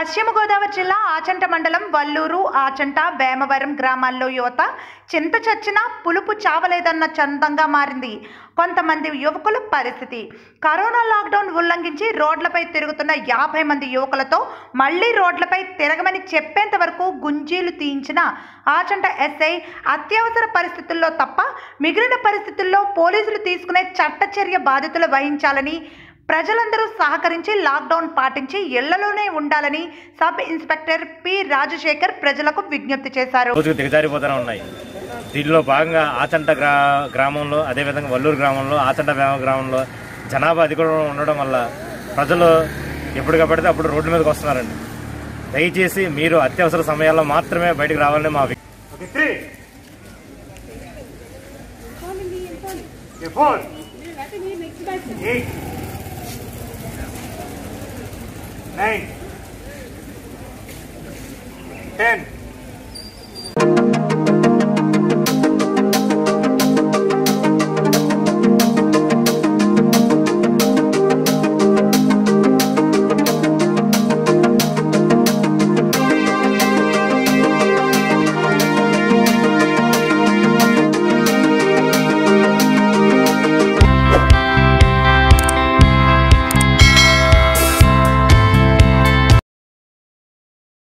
పశ్చిమ గోదావరి జిల్లా ఆచంట మండలం వల్లూరు ఆచంట భేమవరం గ్రామాల్లో యువత చింత చచ్చినా పులుపు చావలేదన్న చందంగా మారింది. కొంతమంది యువకుల పరిస్థితి. కరోనా లాక్డౌన్ ఉల్లంఘించి రోడ్లపై తిరుగుతున్న యాభై మంది యువకులతో మళ్ళీ రోడ్లపై తిరగమని చెప్పేంత వరకు గుంజీలు తీయించిన ఆచంట ఎస్ఐ అత్యవసర పరిస్థితుల్లో తప్ప మిగిలిన పరిస్థితుల్లో పోలీసులు తీసుకునే చట్టచర్య బాధ్యతలు వహించాలని ప్రజలందరూ సహకరించి లాక్డౌన్ పాటించి ఇళ్ళలోనే ఉండాలని సబ్ ఇన్స్పెక్టర్ పి రాజశేఖర్ ప్రజలకు విజ్ఞప్తి చేశారు. రోజుకు దిగజారిపోతూనే ఉన్నాయి. దీనిలో భాగంగా ఆచంట గ్రా గ్రామంలో అదేవిధంగా వల్లూరు గ్రామంలో ఆచంట గ్రామంలో జనాభా అధికంగా ఉండడం వల్ల ప్రజలు ఎప్పటికప్పటితే అప్పుడు రోడ్ల మీదకి వస్తున్నారండి. దయచేసి మీరు అత్యవసర సమయాల్లో మాత్రమే బయటకు రావాలని మా వి- nine, ten,